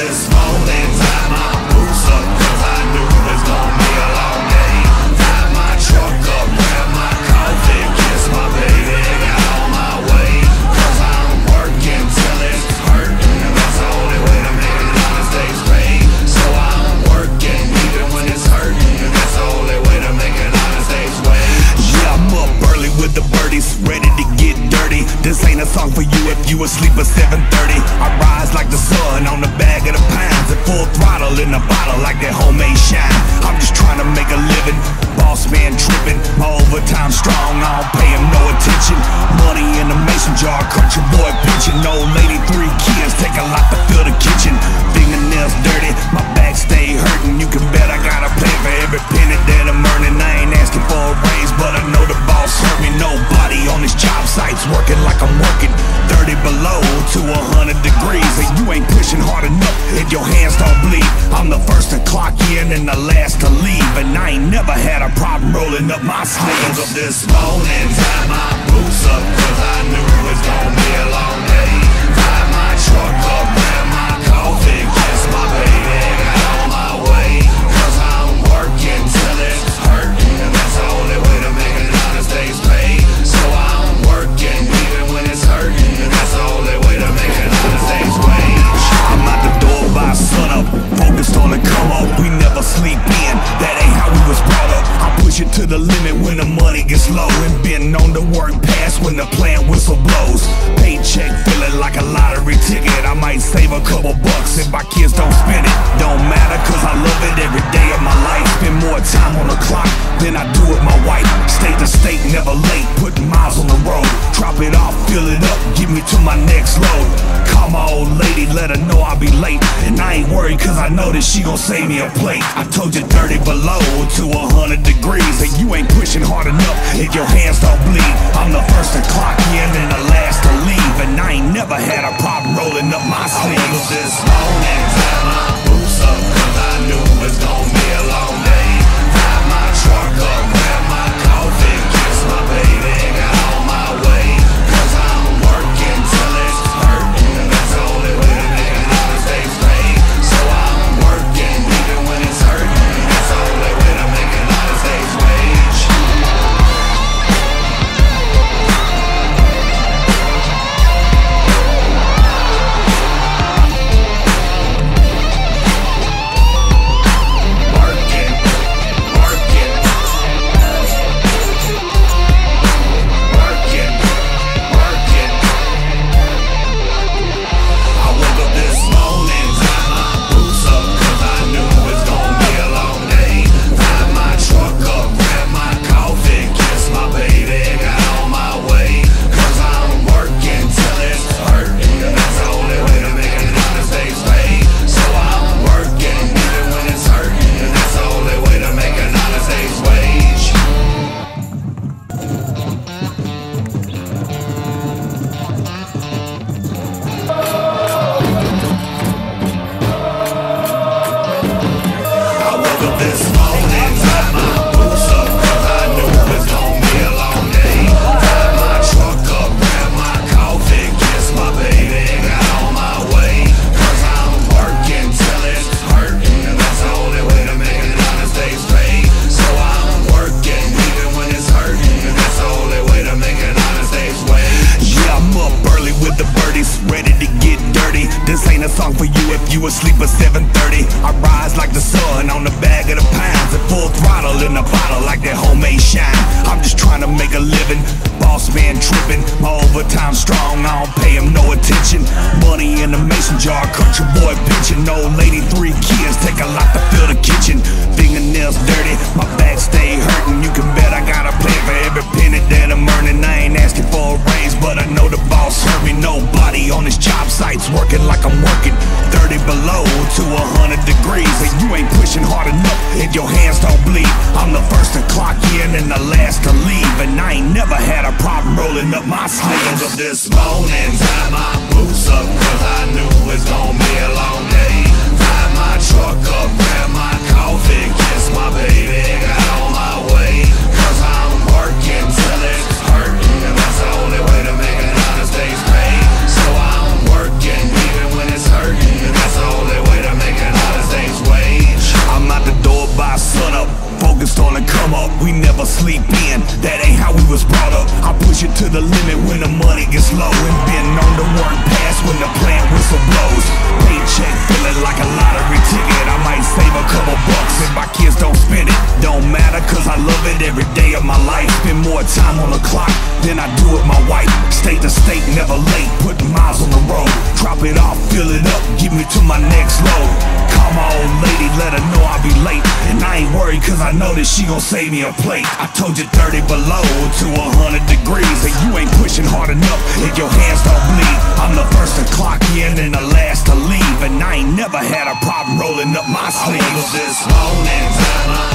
this morning, tie in the bottle like that homemade shine. I'm just trying to make a living, boss man tripping, overtime strong. I don't pay him no attention. Money in the mason jar, country boy pitching. Old lady, three kids, take a lot to fill the kitchen. Fingernails dirty, my back stay hurting. You can bet I got a plan for every penny that I'm earning. I ain't asking for a raise, but I know the boss hurt me. Nobody on this job site's working like I'm working. 30 below to 100 degrees, and you ain't pushing hard enough if your hands first to clock in and the last to leave, and I ain't never had a problem rolling up my sleeves. up this morning, tie my boots up, cause I knew it was gonna be a long save a couple bucks if my kids don't spend it. Don't matter, cause I love it every day of my life. Spend more time on the clock than I do with my wife. State to state, never late, putting miles on the road. Drop it off, fill it up, give me to my next load. Call my old lady, let her know I'll be late. And I ain't worried cause I know that she gon' save me a plate. I told you 30 below to 100 degrees. And you ain't pushing hard enough if your hands don't bleed. I'm the first to clock in and the last to leave. And I ain't never had a problem rolling up my sleeves. this song for you if you asleep at 7:30. I rise like the sun on the bag of the pounds, at full throttle in the bottle like that homemade shine. I'm just trying to make a living, boss man tripping, my overtime strong. I don't pay him no attention. Money in the mason jar, country boy pitching. Old lady, three kids, take a lot if your hands don't bleed. I'm the first to clock in and the last to leave, and I ain't never had a problem rolling up my sleeves. up this morning, tie my boots up, cause I knew it was gonna be a long day. Tie my truck up, grab my coffee, kiss my baby, the limit when the money gets low. And been known to work past when the plant whistle blows. Paycheck feeling like a lottery ticket. I might save a couple bucks if my kids don't spend it. Don't matter cause I love it every day of my life. Spend more time on the clock than I do with my wife. State to state, never late. Putting miles on the road. Drop it off, fill it up, get me to my next load. Cause I know that she gon' save me a plate I told you 30 below to 100 degrees. And you ain't pushing hard enough if your hands don't bleed. I'm the first to clock in and the last to leave. And I ain't never had a problem rolling up my sleeves. I this morning, time